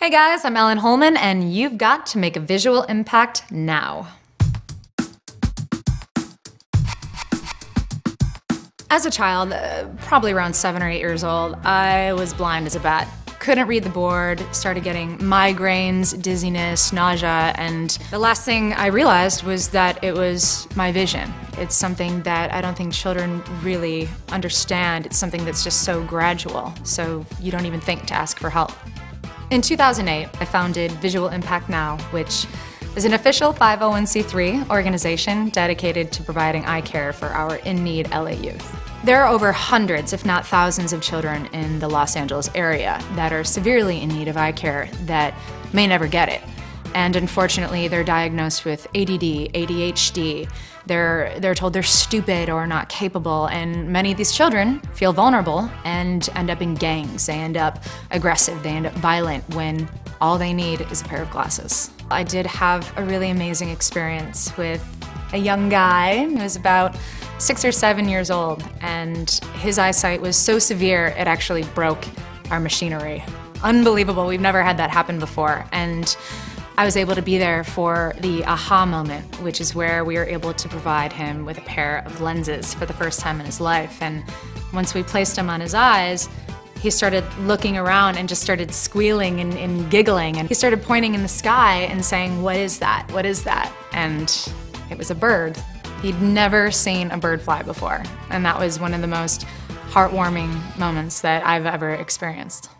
Hey guys, I'm Ellen Hollman, and you've got to make a visual impact now. As a child, uh, probably around seven or eight years old, I was blind as a bat. Couldn't read the board, started getting migraines, dizziness, nausea, and the last thing I realized was that it was my vision. It's something that I don't think children really understand. It's something that's just so gradual, so you don't even think to ask for help. In 2008, I founded Visual Impact Now, which is an official 501c3 organization dedicated to providing eye care for our in-need LA youth. There are over hundreds, if not thousands, of children in the Los Angeles area that are severely in need of eye care that may never get it. And unfortunately, they're diagnosed with ADD, ADHD. They're, they're told they're stupid or not capable, and many of these children feel vulnerable and end up in gangs. They end up aggressive, they end up violent when all they need is a pair of glasses. I did have a really amazing experience with a young guy who was about six or seven years old, and his eyesight was so severe it actually broke our machinery. Unbelievable, we've never had that happen before. And I was able to be there for the aha moment, which is where we were able to provide him with a pair of lenses for the first time in his life. And once we placed them on his eyes, he started looking around and just started squealing and, and, giggling. And he started pointing in the sky and saying, What is that? What is that? And it was a bird. He'd never seen a bird fly before. And that was one of the most heartwarming moments that I've ever experienced.